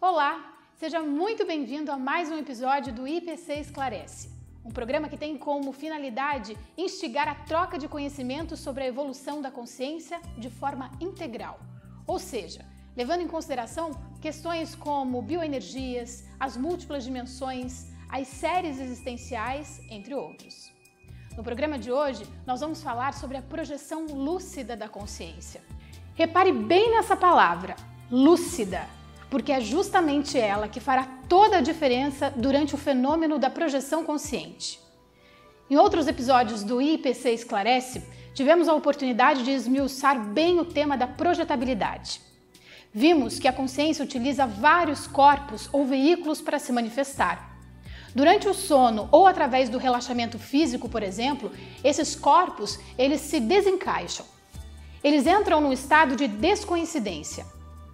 Olá, seja muito bem-vindo a mais um episódio do IPC Esclarece, um programa que tem como finalidade instigar a troca de conhecimentos sobre a evolução da consciência de forma integral, ou seja, levando em consideração questões como bioenergias, as múltiplas dimensões, as séries existenciais, entre outros. No programa de hoje, nós vamos falar sobre a projeção lúcida da consciência. Repare bem nessa palavra, lúcida porque é justamente ela que fará toda a diferença durante o fenômeno da projeção consciente. Em outros episódios do IPC Esclarece, tivemos a oportunidade de esmiuçar bem o tema da projetabilidade. Vimos que a consciência utiliza vários corpos ou veículos para se manifestar. Durante o sono ou através do relaxamento físico, por exemplo, esses corpos eles se desencaixam. Eles entram num estado de descoincidência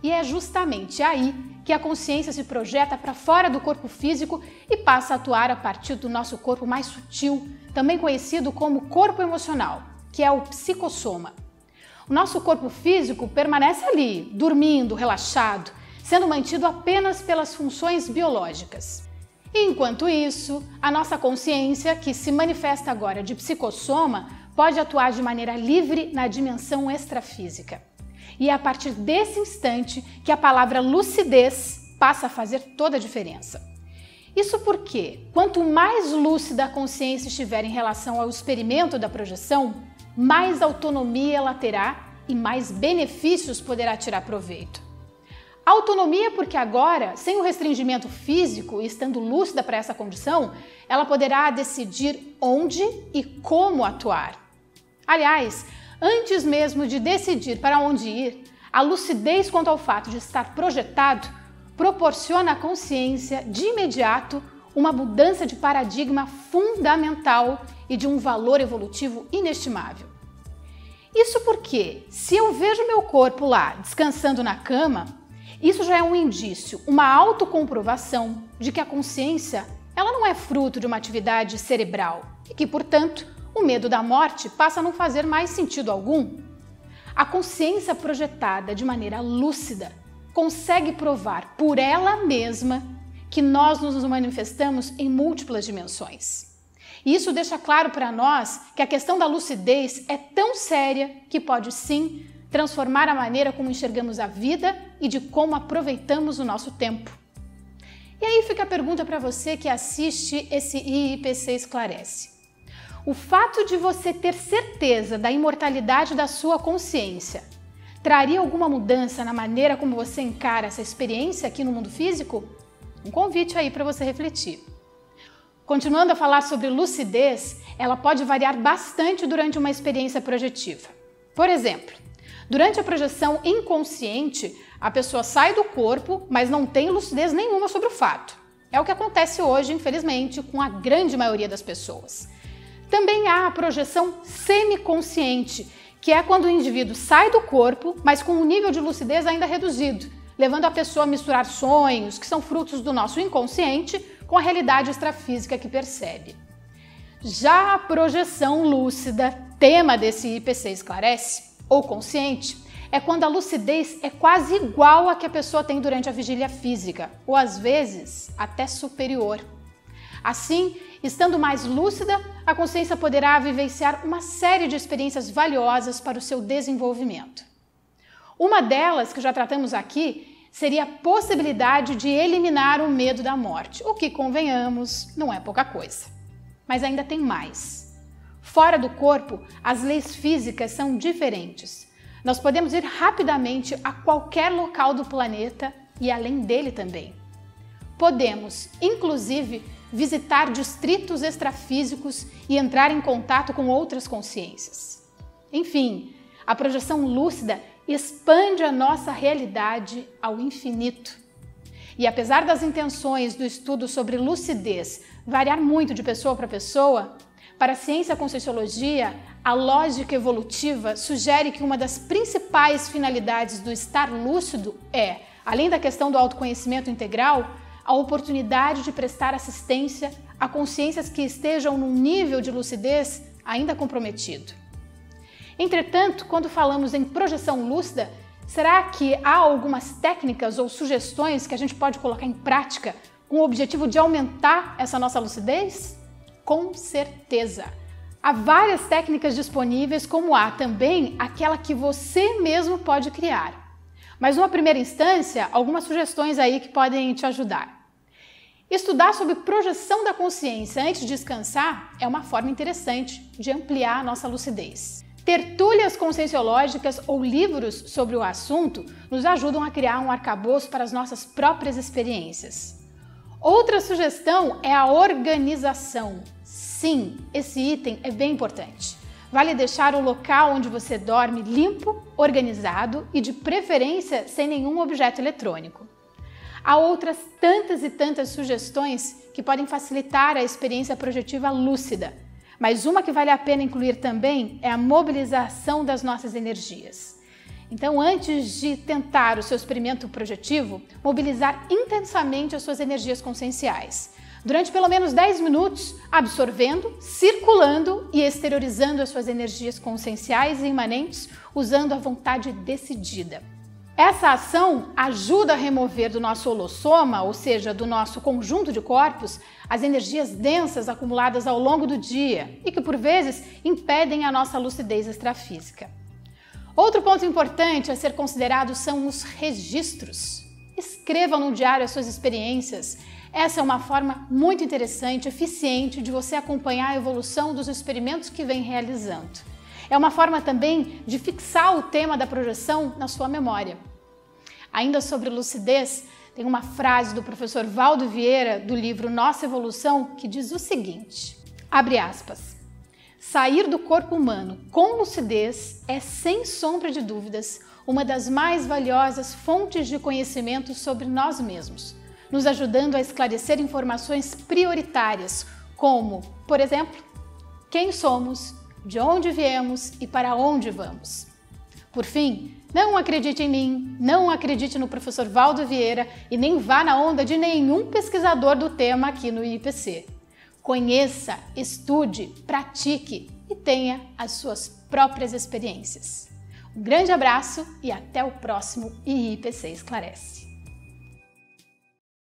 e é justamente aí que a consciência se projeta para fora do corpo físico e passa a atuar a partir do nosso corpo mais sutil, também conhecido como corpo emocional, que é o psicossoma. O nosso corpo físico permanece ali, dormindo, relaxado, sendo mantido apenas pelas funções biológicas. Enquanto isso, a nossa consciência, que se manifesta agora de psicossoma, pode atuar de maneira livre na dimensão extrafísica. E é a partir desse instante que a palavra lucidez passa a fazer toda a diferença. Isso porque, quanto mais lúcida a consciência estiver em relação ao experimento da projeção, mais autonomia ela terá e mais benefícios poderá tirar proveito. Autonomia porque agora, sem o restringimento físico e estando lúcida para essa condição, ela poderá decidir onde e como atuar. Aliás, Antes mesmo de decidir para onde ir, a lucidez quanto ao fato de estar projetado proporciona à consciência de imediato uma mudança de paradigma fundamental e de um valor evolutivo inestimável. Isso porque, se eu vejo meu corpo lá descansando na cama, isso já é um indício, uma autocomprovação de que a consciência ela não é fruto de uma atividade cerebral e que, portanto, o medo da morte passa a não fazer mais sentido algum. A consciência projetada de maneira lúcida consegue provar por ela mesma que nós nos manifestamos em múltiplas dimensões. E isso deixa claro para nós que a questão da lucidez é tão séria que pode sim transformar a maneira como enxergamos a vida e de como aproveitamos o nosso tempo. E aí fica a pergunta para você que assiste esse IIPC Esclarece. O fato de você ter certeza da imortalidade da sua consciência traria alguma mudança na maneira como você encara essa experiência aqui no mundo físico? Um convite aí para você refletir. Continuando a falar sobre lucidez, ela pode variar bastante durante uma experiência projetiva. Por exemplo, durante a projeção inconsciente, a pessoa sai do corpo, mas não tem lucidez nenhuma sobre o fato. É o que acontece hoje, infelizmente, com a grande maioria das pessoas. Também há a projeção semiconsciente, que é quando o indivíduo sai do corpo, mas com um nível de lucidez ainda reduzido, levando a pessoa a misturar sonhos, que são frutos do nosso inconsciente, com a realidade extrafísica que percebe. Já a projeção lúcida, tema desse IPC esclarece, ou consciente, é quando a lucidez é quase igual à que a pessoa tem durante a vigília física, ou às vezes até superior. Assim, estando mais lúcida, a consciência poderá vivenciar uma série de experiências valiosas para o seu desenvolvimento. Uma delas, que já tratamos aqui, seria a possibilidade de eliminar o medo da morte, o que, convenhamos, não é pouca coisa. Mas ainda tem mais. Fora do corpo, as leis físicas são diferentes. Nós podemos ir rapidamente a qualquer local do planeta e além dele também. Podemos, inclusive, visitar distritos extrafísicos e entrar em contato com outras consciências. Enfim, a projeção lúcida expande a nossa realidade ao infinito. E apesar das intenções do estudo sobre lucidez variar muito de pessoa para pessoa, para a ciência conscienciologia, a lógica evolutiva sugere que uma das principais finalidades do estar lúcido é, além da questão do autoconhecimento integral, a oportunidade de prestar assistência a consciências que estejam num nível de lucidez ainda comprometido. Entretanto, quando falamos em projeção lúcida, será que há algumas técnicas ou sugestões que a gente pode colocar em prática com o objetivo de aumentar essa nossa lucidez? Com certeza! Há várias técnicas disponíveis, como há também aquela que você mesmo pode criar. Mas, numa primeira instância, algumas sugestões aí que podem te ajudar. Estudar sobre projeção da consciência antes de descansar é uma forma interessante de ampliar a nossa lucidez. Tertúlias conscienciológicas ou livros sobre o assunto nos ajudam a criar um arcabouço para as nossas próprias experiências. Outra sugestão é a organização. Sim, esse item é bem importante. Vale deixar o local onde você dorme limpo, organizado e, de preferência, sem nenhum objeto eletrônico. Há outras tantas e tantas sugestões que podem facilitar a experiência projetiva lúcida, mas uma que vale a pena incluir também é a mobilização das nossas energias. Então, antes de tentar o seu experimento projetivo, mobilizar intensamente as suas energias conscienciais durante pelo menos 10 minutos, absorvendo, circulando e exteriorizando as suas energias conscienciais e imanentes usando a vontade decidida. Essa ação ajuda a remover do nosso holossoma, ou seja, do nosso conjunto de corpos, as energias densas acumuladas ao longo do dia e que por vezes impedem a nossa lucidez extrafísica. Outro ponto importante a ser considerado são os registros. Escreva no diário as suas experiências, essa é uma forma muito interessante, eficiente de você acompanhar a evolução dos experimentos que vem realizando. É uma forma também de fixar o tema da projeção na sua memória. Ainda sobre lucidez, tem uma frase do professor Valdo Vieira do livro Nossa Evolução que diz o seguinte: abre aspas. Sair do corpo humano com lucidez é, sem sombra de dúvidas, uma das mais valiosas fontes de conhecimento sobre nós mesmos nos ajudando a esclarecer informações prioritárias, como, por exemplo, quem somos, de onde viemos e para onde vamos. Por fim, não acredite em mim, não acredite no professor Valdo Vieira e nem vá na onda de nenhum pesquisador do tema aqui no IPC. Conheça, estude, pratique e tenha as suas próprias experiências. Um grande abraço e até o próximo IPC Esclarece.